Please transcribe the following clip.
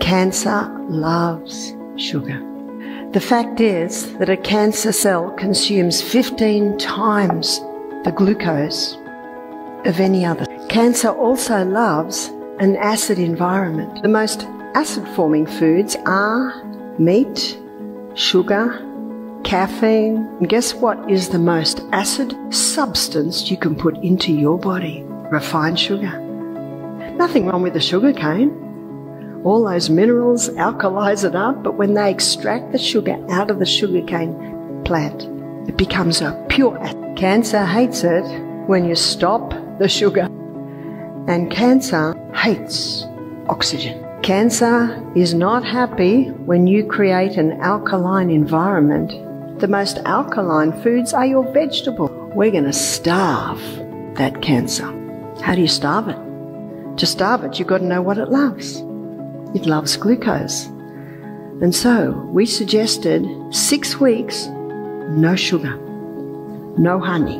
Cancer loves sugar. The fact is that a cancer cell consumes 15 times the glucose of any other. Cancer also loves an acid environment. The most acid forming foods are meat, sugar, caffeine. And guess what is the most acid substance you can put into your body? Refined sugar. Nothing wrong with the sugar cane. All those minerals alkalize it up, but when they extract the sugar out of the sugarcane plant, it becomes a pure acid. Cancer hates it when you stop the sugar. And cancer hates oxygen. Cancer is not happy when you create an alkaline environment. The most alkaline foods are your vegetables. We're going to starve that cancer. How do you starve it? To starve it, you've got to know what it loves. It loves glucose. And so we suggested six weeks, no sugar, no honey,